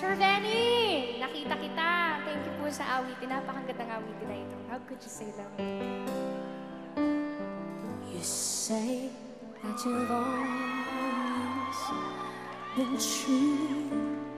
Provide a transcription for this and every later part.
Sir Benny, nakita kita. Thank you po sa awitin. Napakagandang awitin na ito. How could you say that? You say that you've always been true.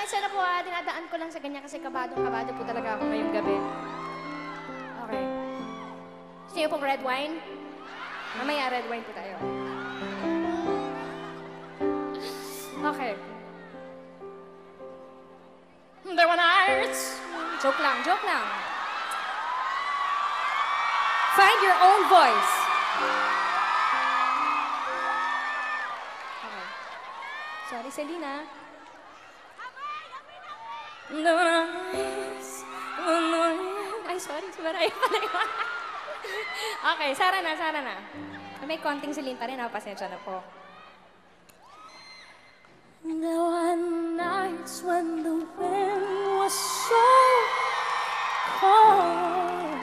Sensya na po ha, dinadaan ko lang sa ganyan kasi kabadong-kabado po talaga ako ngayong gabi. Okay. Gusto niyo pong red wine? Mamaya red wine po tayo. Okay. There were nights. Joke lang, joke lang. Find your own voice. Okay. Sorry, Selena. No no nights. Ay, sorry, sumaray pala yun. okay, Sara na, Sara na. May konting Celine pa rin, ah, pasensya na po. There were nights when the wind was so cold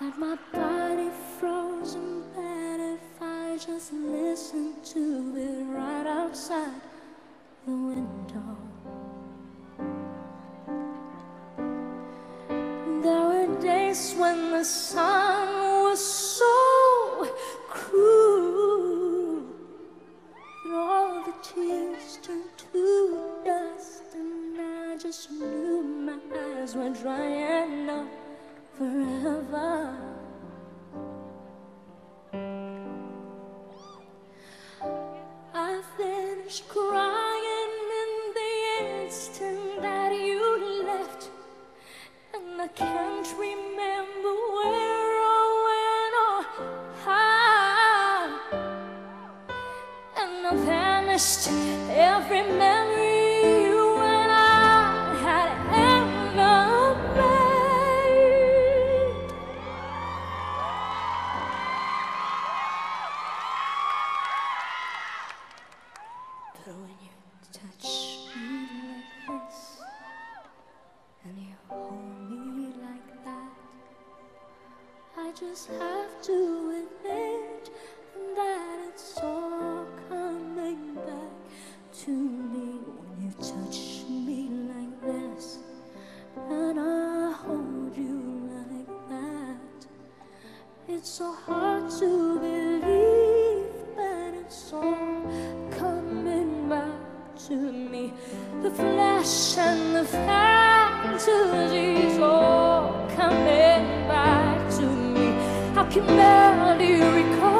that my body froze in bed if I just listened to it right outside the window. There were days when the sun was so cruel. And all the tears turned to dust, and I just knew my eyes were drying up forever. I finished crying can't remember where or when or how. And I vanished every memory just have to admit that it's all coming back to me when you touch me like this and I hold you like that. It's so hard to believe, but it's all coming back to me. The flesh and the fantasies, all coming can recall.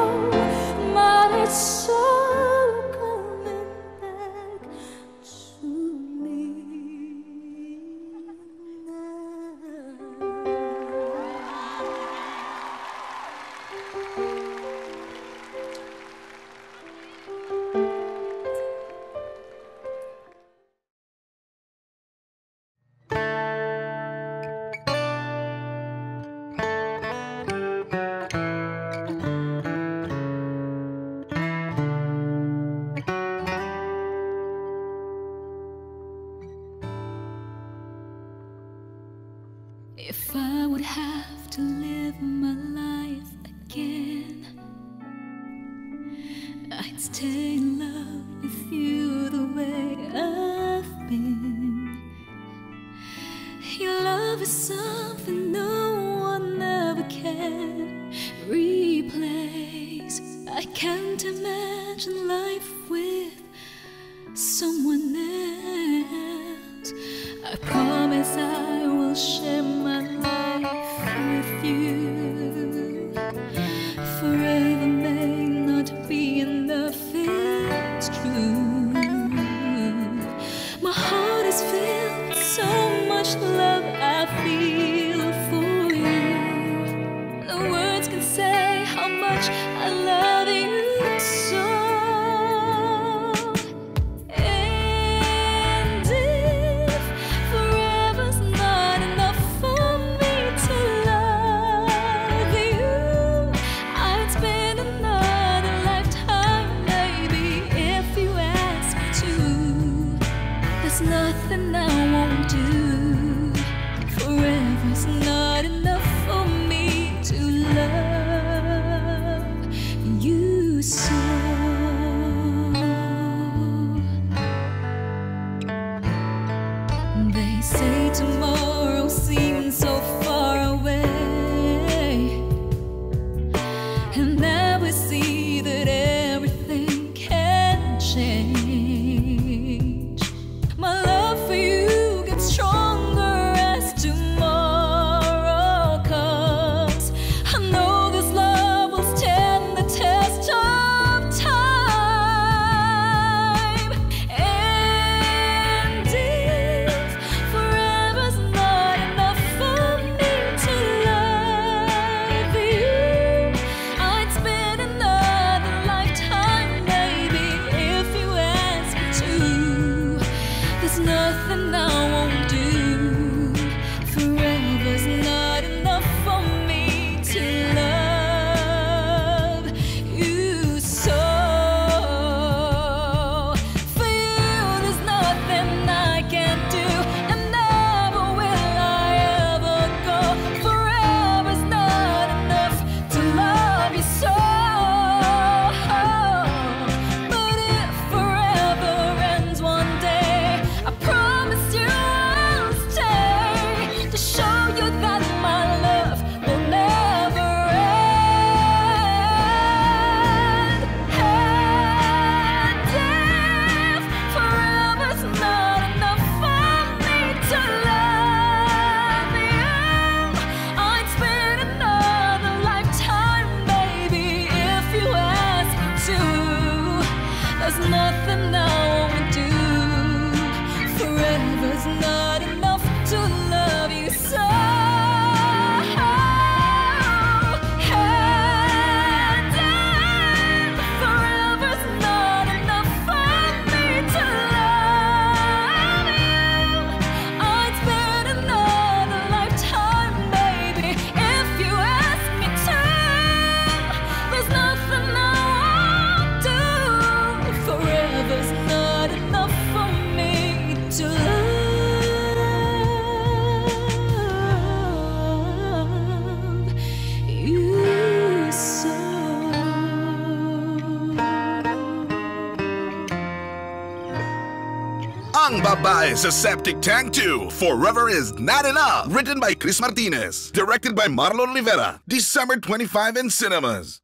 It's a septic tank too. Forever is not enough. Written by Chris Martinez. Directed by Marlon Rivera. December 25 in cinemas.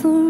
for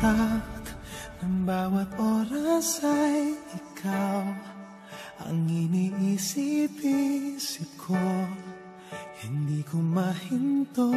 lahat ng bawat oras ay ikaw. Ang iniisip-isip ko Hindi ko mahinto.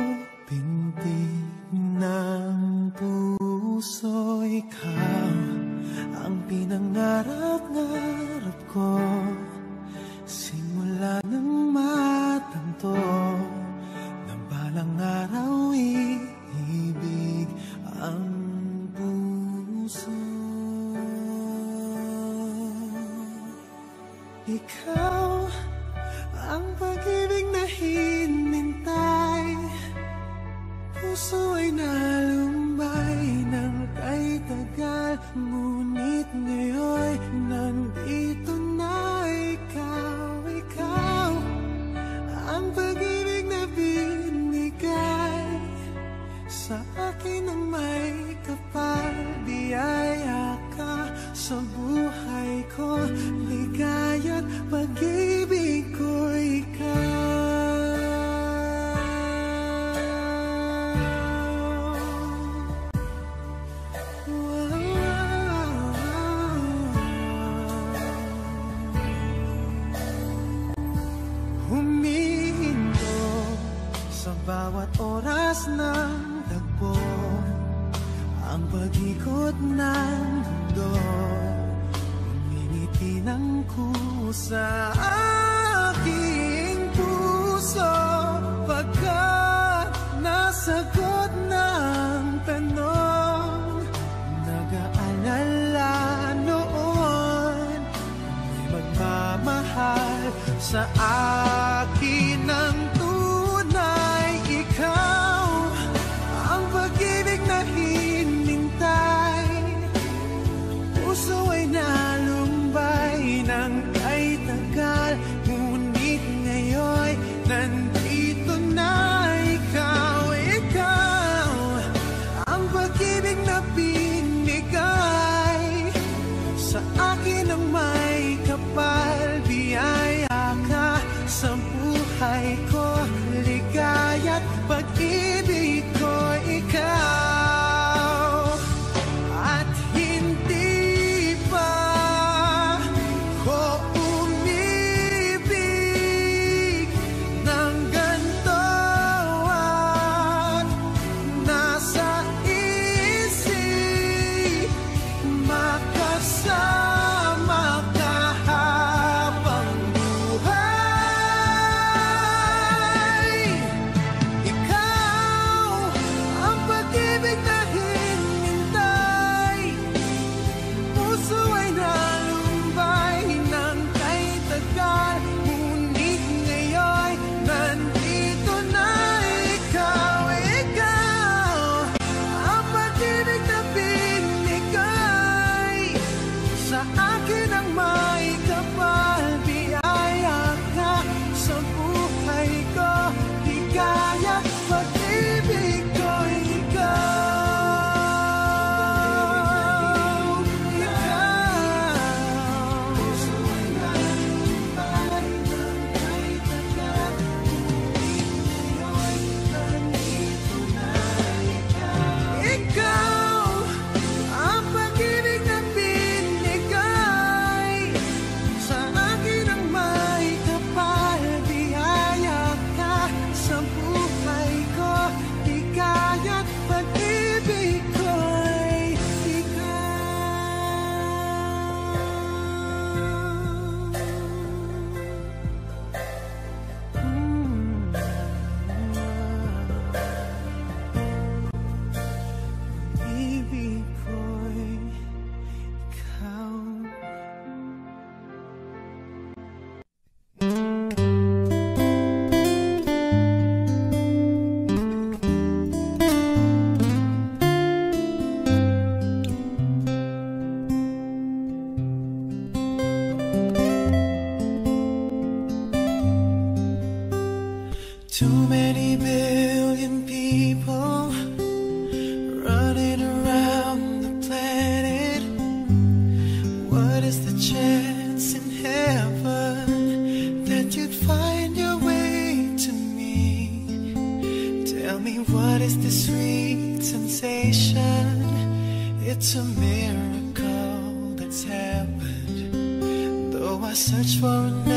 I search for an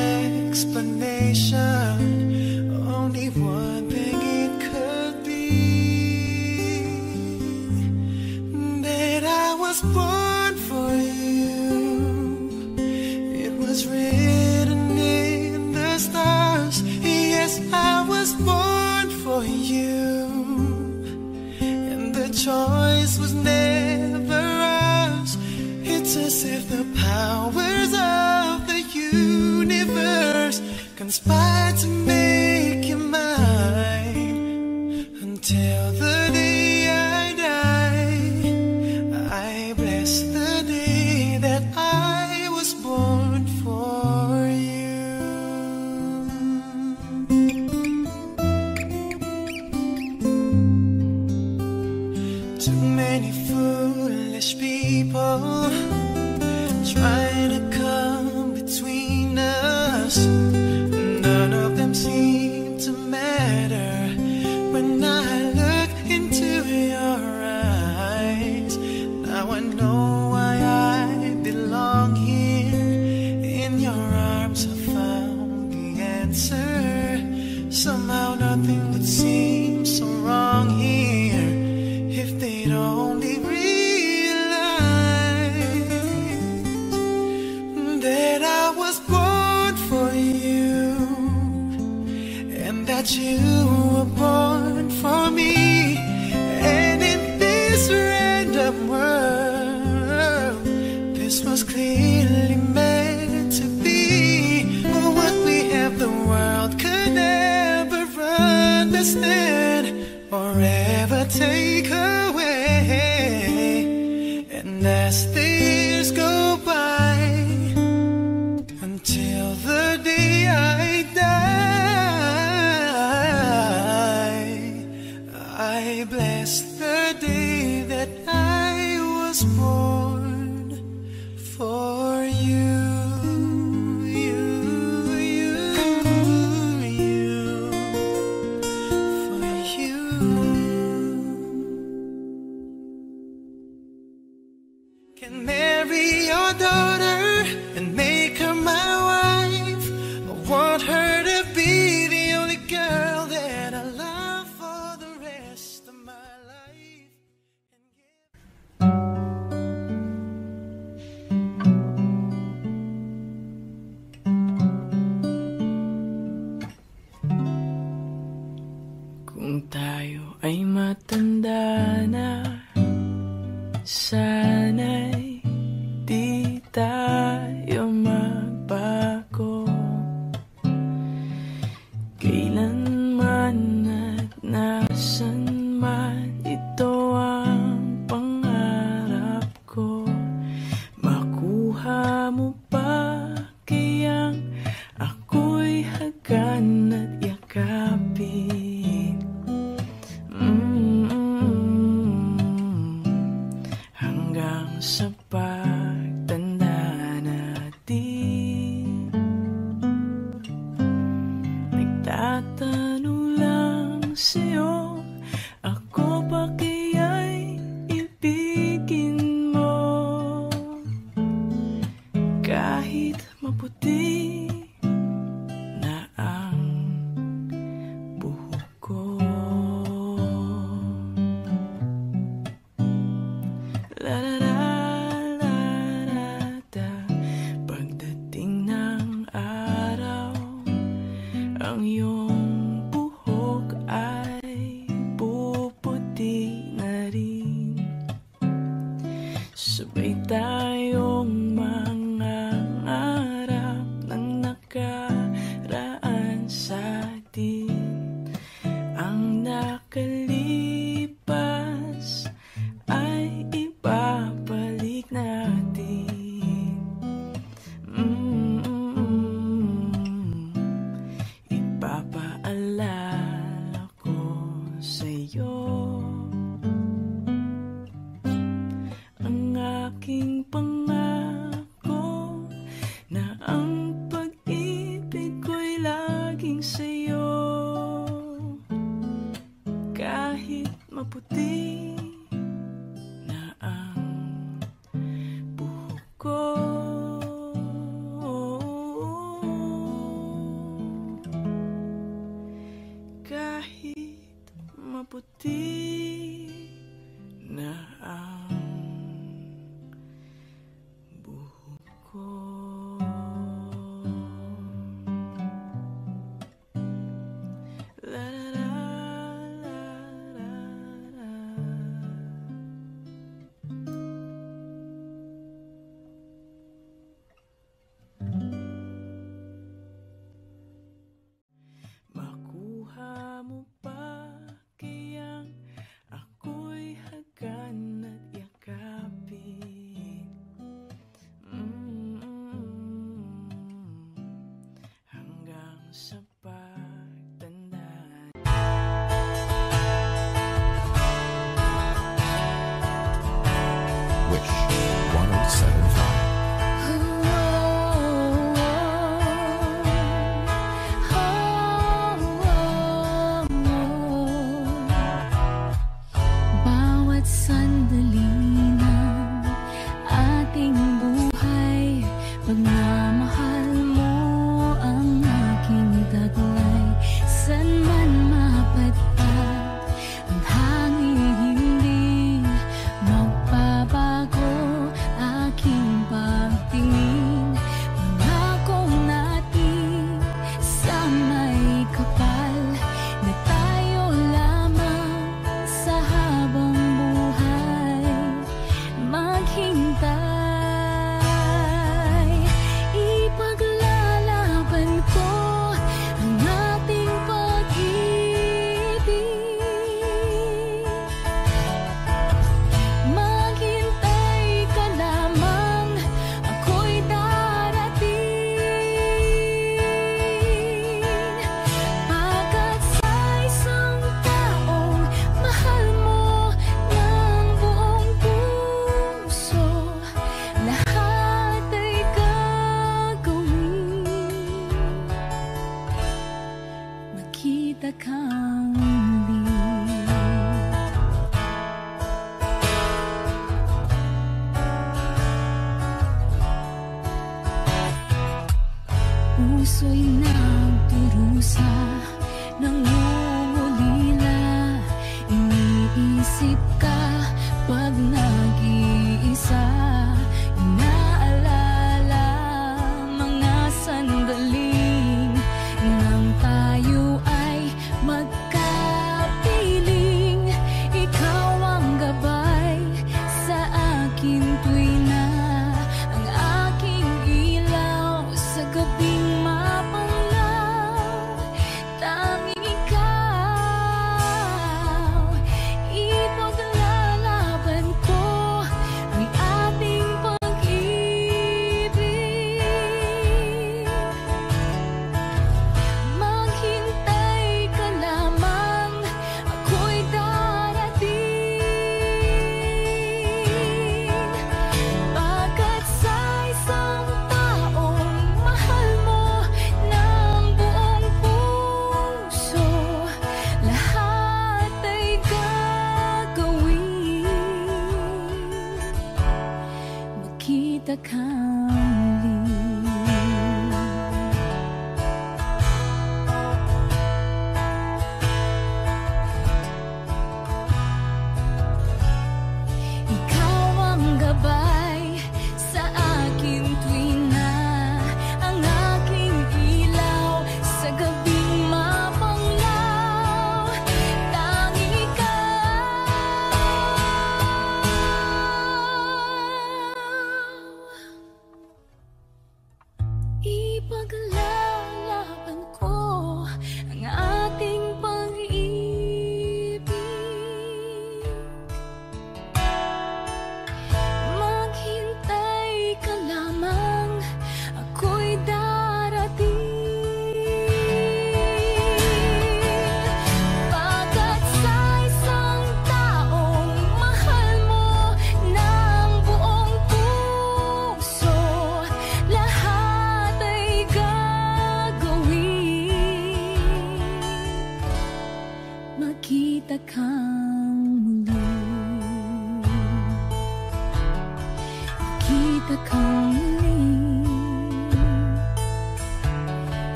explanation, only one and.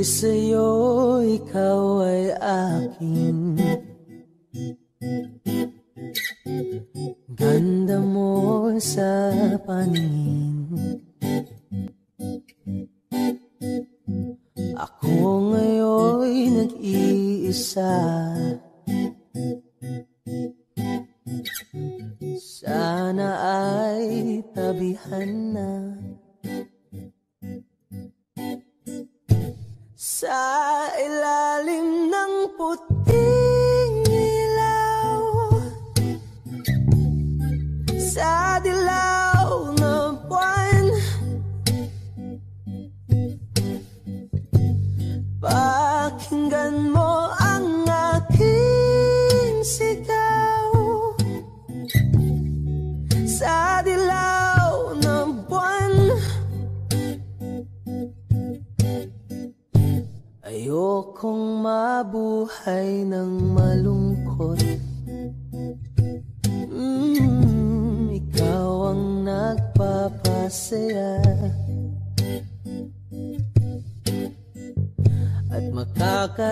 sa'yo, ikaw ay akin. Ganda mo sa paningin. Ako ngayon'y nag-iisa. Sana ay tabihan na. sa ilalim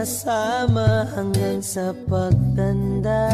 kasama hanggang sa pagtanda.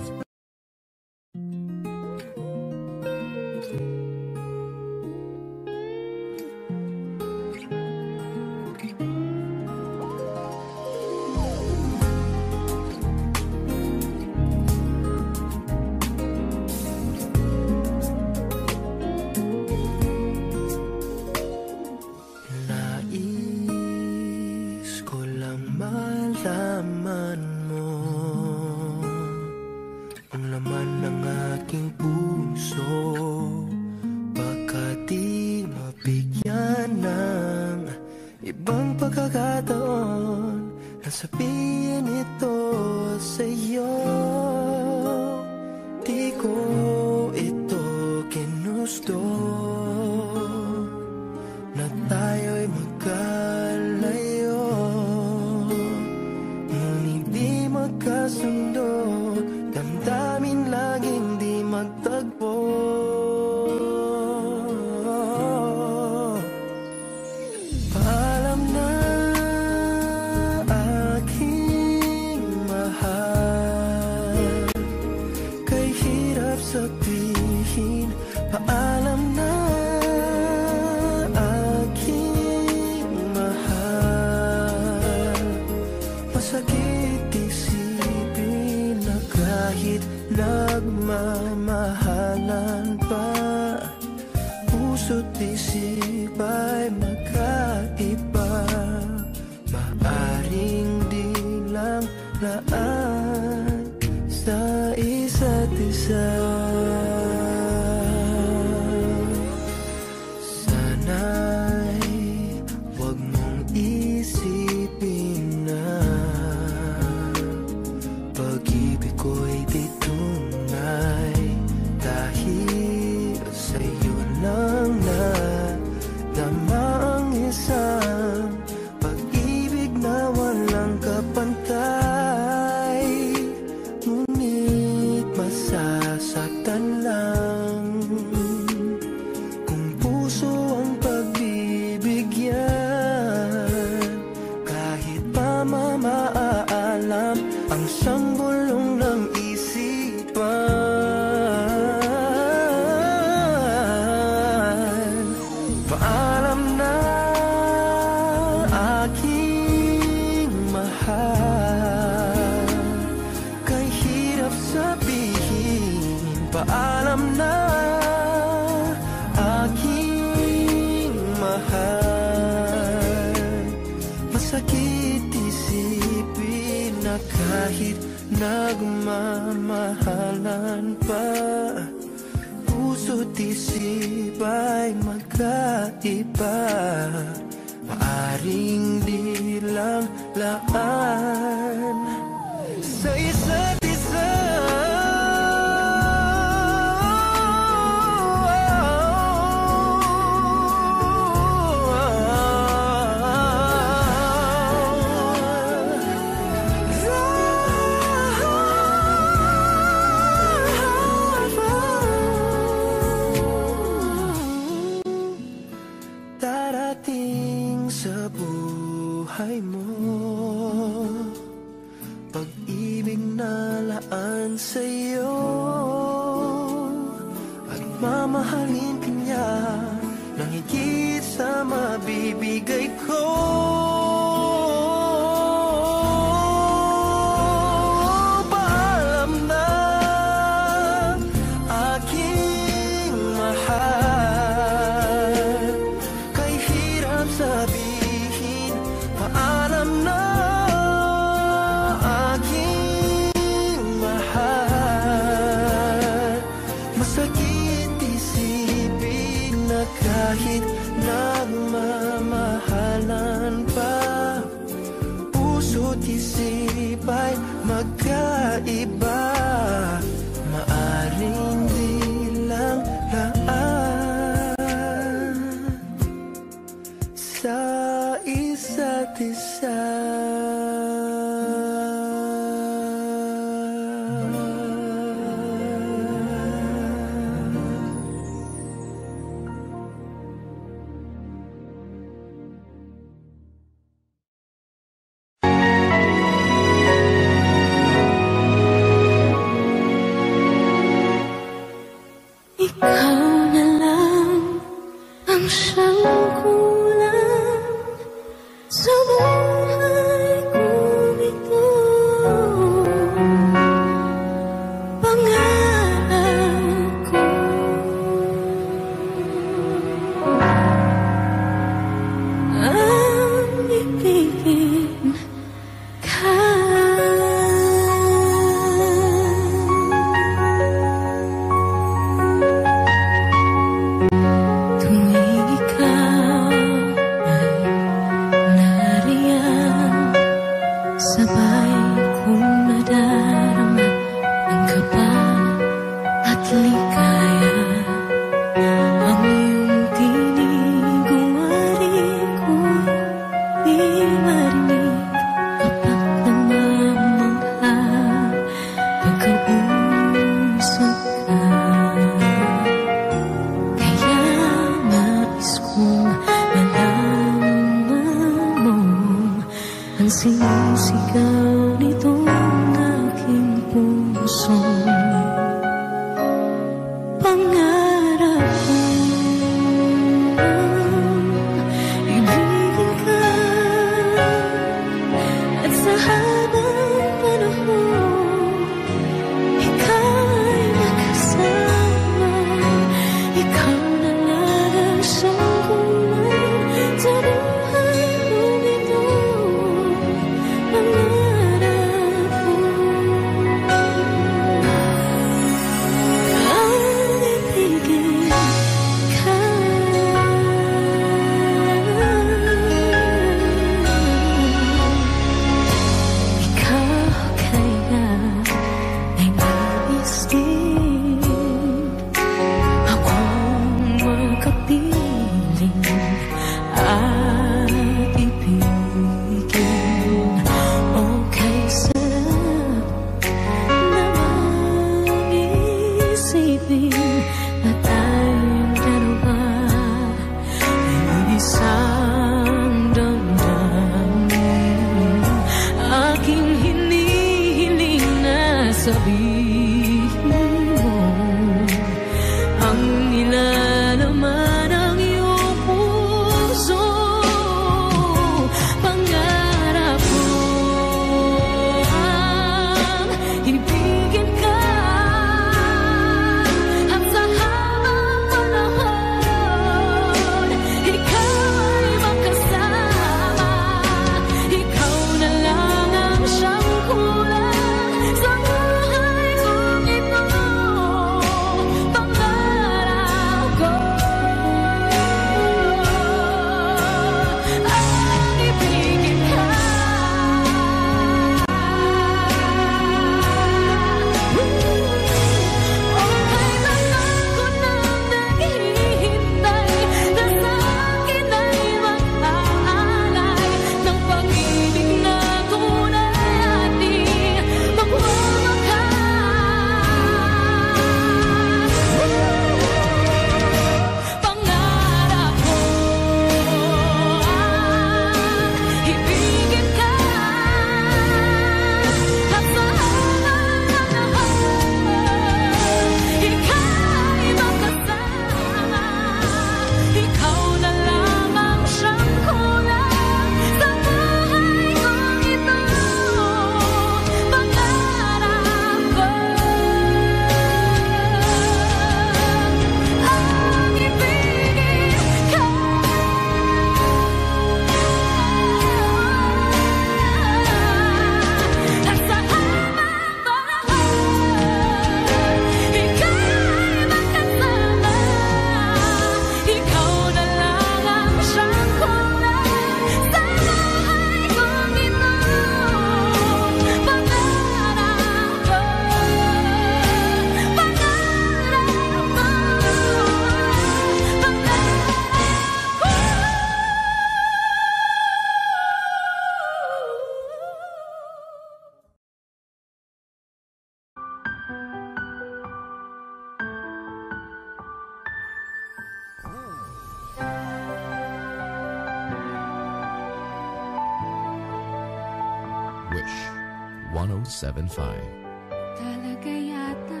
1075.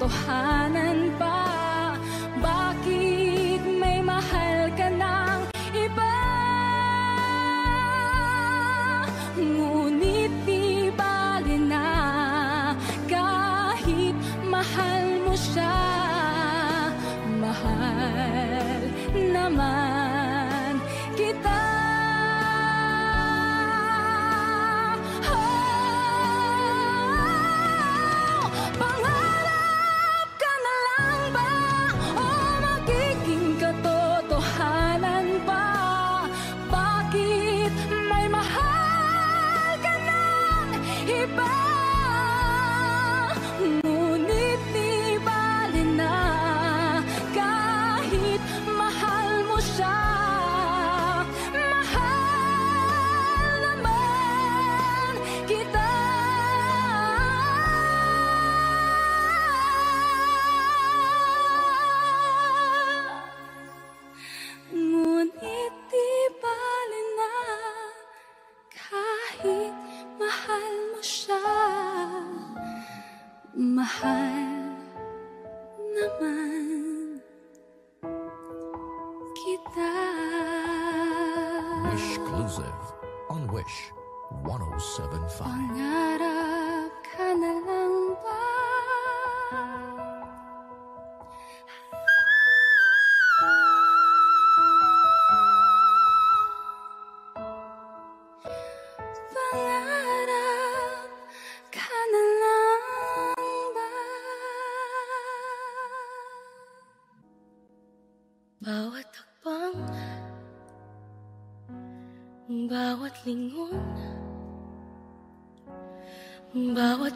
또 하는 밤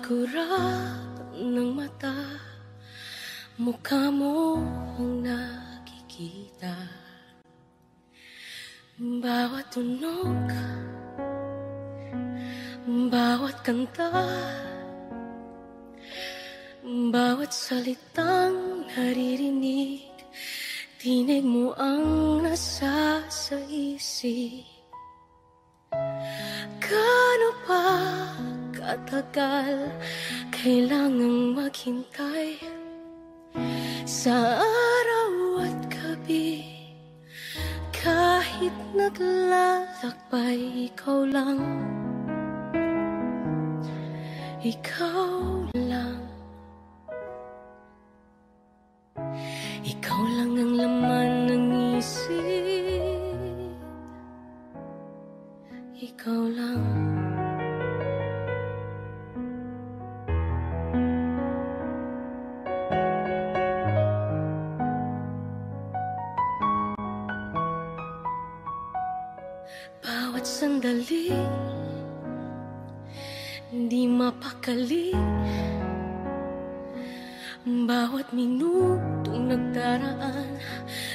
Sakura. Kailangang maghintay Sa araw at gabi. Kahit naglalakbay ikaw lang. Ikaw Bawat sandali Di mapakali. Bawat minutong nagdaraan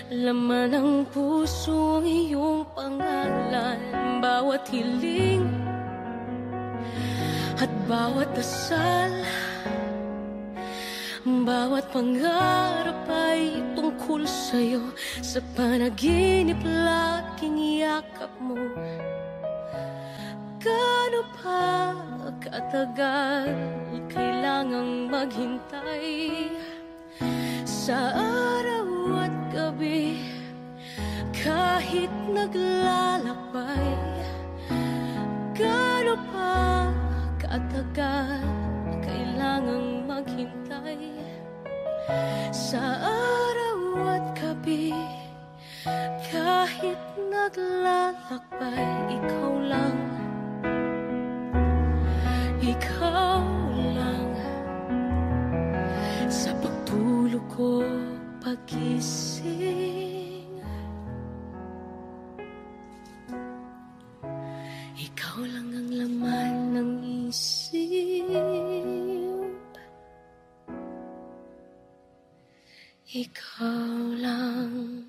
Laman ng puso ang iyong pangalan. Bawat hiling At bawat dasal Bawat pangarap ay tungkol sa'yo. Sa panaginip laging yakap mo. Gaano pa katagal kailangang maghintay? Sa araw at gabi Kahit naglalakbay Gaano pa katagal kailangang maghintay Sa araw at gabi Kahit naglalakbay Ikaw lang. Ikaw lang. Sa pagtulog ko pagising 一个人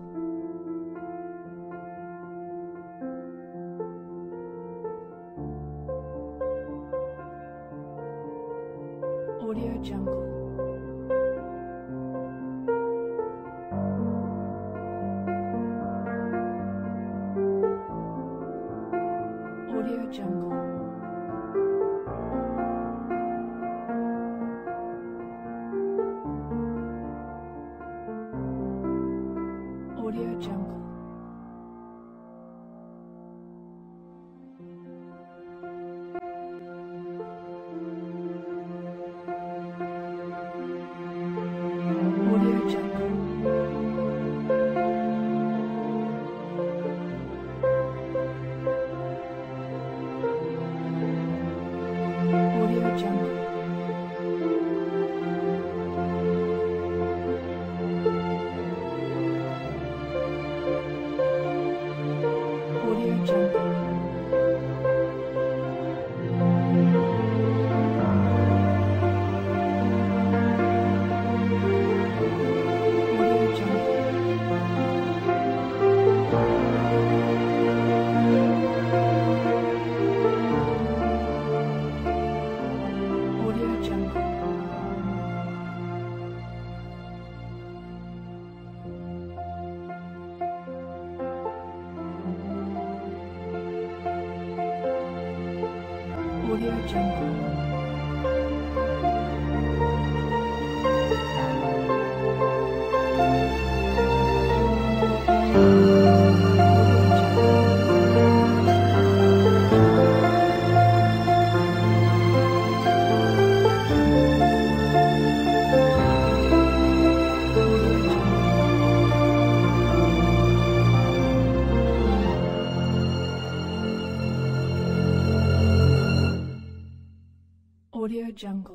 Jungle.